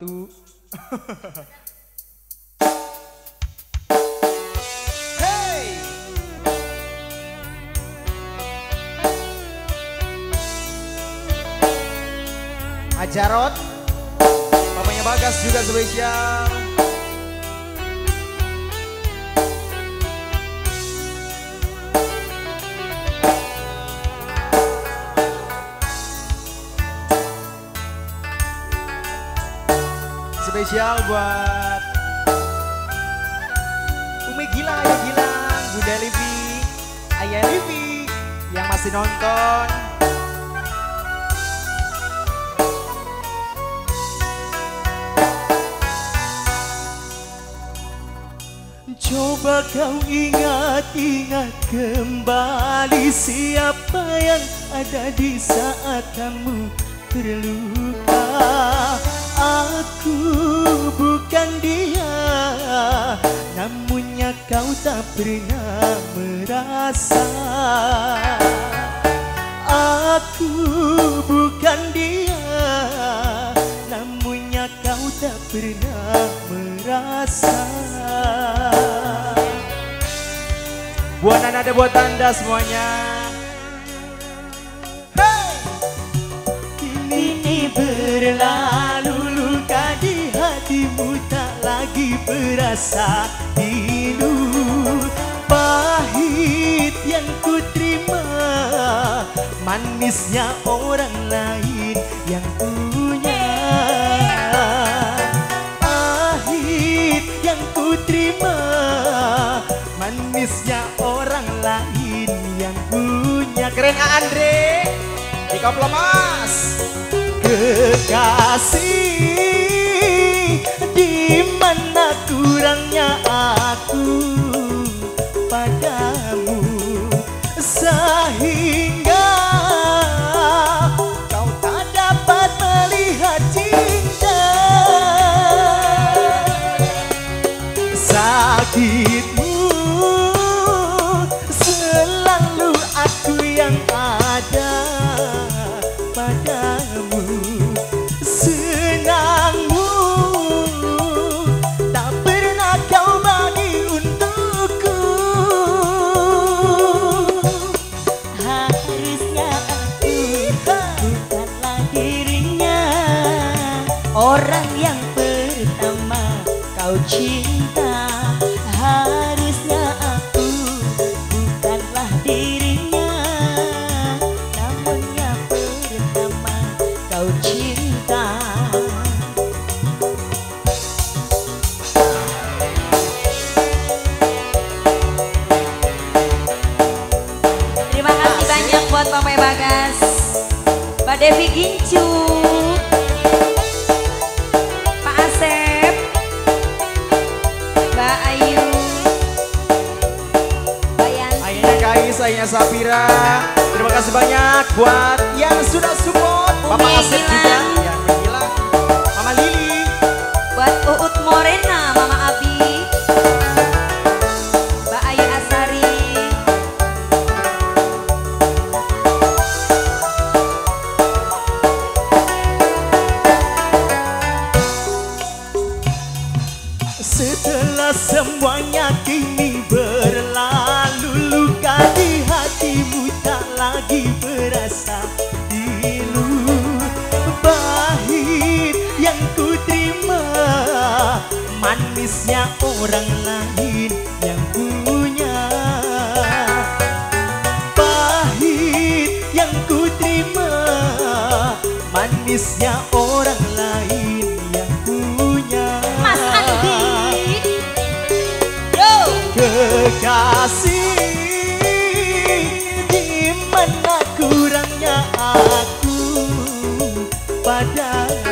Hey! Ajarot, papanya Bagas juga spesial. Spesial buat Umi Gilang, Ayu Gilang, Bunda Livi, Ayah Livi yang masih nonton. Coba kau ingat-ingat kembali siapa yang ada di saat kamu terluka Aku bukan dia Namunnya kau tak pernah merasa. Aku bukan dia Namunnya kau tak pernah merasa. Buat anak ada buat anda semuanya. Kini berlalu berasa pilu Pahit yang ku terima Manisnya orang lain yang punya Pahit yang ku terima Manisnya orang lain yang punya Keren Andre. Di Mas. Kekasih aku yang pertama kau cinta harusnya aku bukanlah dirinya namun yang pertama kau cinta Terima kasih banyak buat Mama Bagas. Mbak Devi Gincu. Kais, ayahnya Sapira. Terima kasih banyak buat yang sudah support. Bapak Umi Asep juga. Ya, Gilang. Mama Lili. Buat Uut Morena, Mama Abi. Mbak Ayu Asari. Setelah semuanya kini berlalu Luka di hatimu tak lagi berasa pilu. Pahit yang ku terima Manisnya orang lain yang punya. Pahit yang ku terima Manisnya orang lain yang punya. Kekasih down.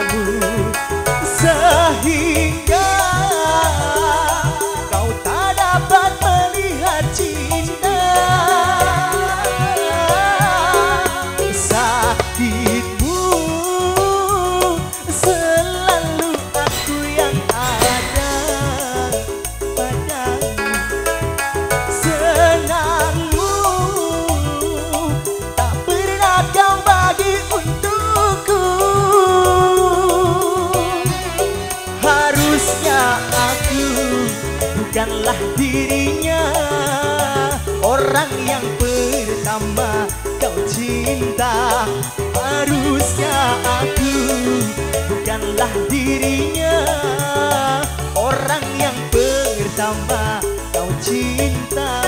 Cinta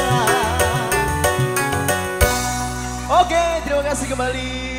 Oke, terima kasih kembali.